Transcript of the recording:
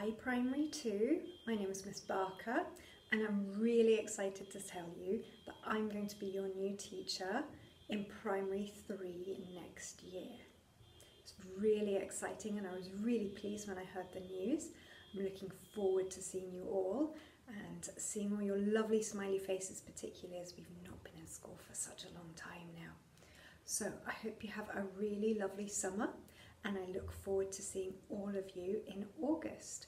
Hi Primary 2, my name is Miss Barker and I'm really excited to tell you that I'm going to be your new teacher in Primary 3 next year. It's really exciting and I was really pleased when I heard the news. I'm looking forward to seeing you all and seeing all your lovely smiley faces, particularly as we've not been in school for such a long time now. So I hope you have a really lovely summer and I look forward to seeing all of you in August.